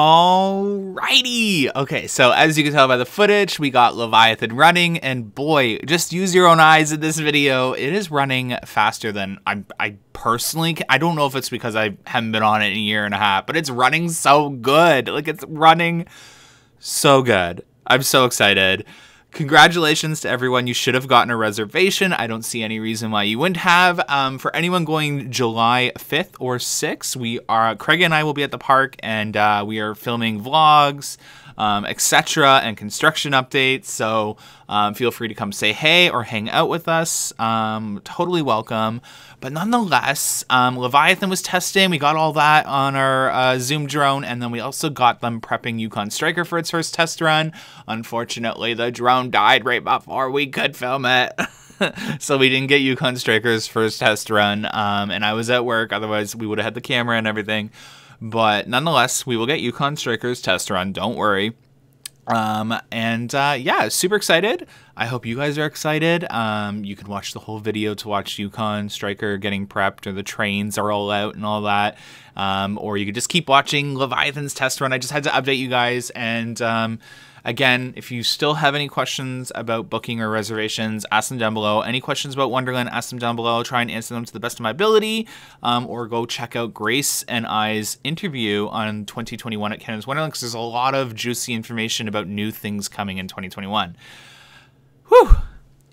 Alrighty. Okay, so as you can tell by the footage, we got Leviathan running, and boy, just use your own eyes in this video. It is running faster than I, I personally. I don't know if it's because I haven't been on it in a year and a half, but it's running so good. Like it's running so good. I'm so excited. Congratulations to everyone. You should have gotten a reservation. I don't see any reason why you wouldn't have. Um, for anyone going July 5th or 6th, we are Craig and I will be at the park and uh, we are filming vlogs um, etc., and construction updates. So um, feel free to come say hey or hang out with us. Um, totally welcome. But nonetheless, um, Leviathan was testing. We got all that on our uh, Zoom drone, and then we also got them prepping Yukon Striker for its first test run. Unfortunately, the drone died right before we could film it. so we didn't get Yukon Striker's first test run, um, and I was at work. Otherwise, we would have had the camera and everything. But nonetheless, we will get Yukon Strikers test run. Don't worry. Um, and uh, yeah, super excited. I hope you guys are excited. Um, you can watch the whole video to watch Yukon Striker getting prepped or the trains are all out and all that. Um, or you could just keep watching Leviathan's test run. I just had to update you guys and um, Again, if you still have any questions about booking or reservations, ask them down below. Any questions about Wonderland, ask them down below. Try and answer them to the best of my ability. Um, or go check out Grace and I's interview on 2021 at Canada's Wonderland because there's a lot of juicy information about new things coming in 2021. Whew!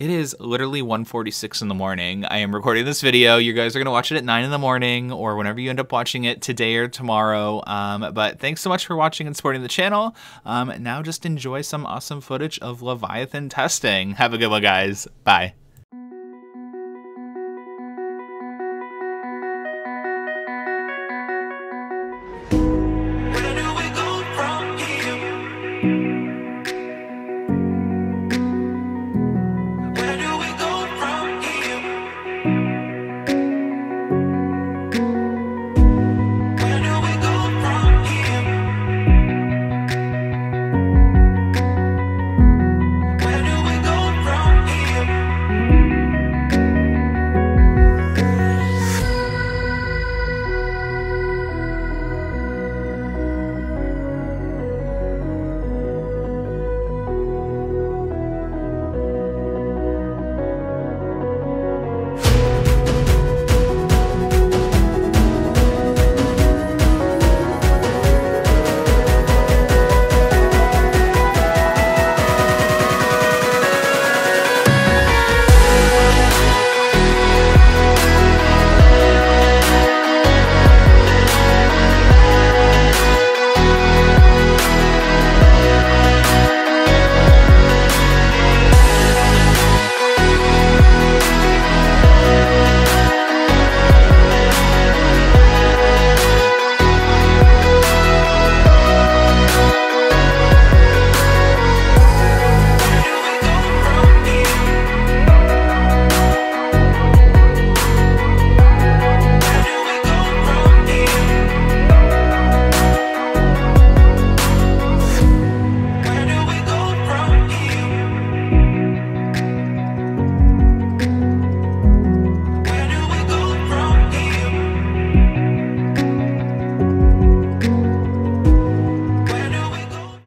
It is literally 1:46 in the morning. I am recording this video. You guys are gonna watch it at nine in the morning or whenever you end up watching it today or tomorrow. Um, but thanks so much for watching and supporting the channel. Um, now just enjoy some awesome footage of Leviathan testing. Have a good one, guys. Bye.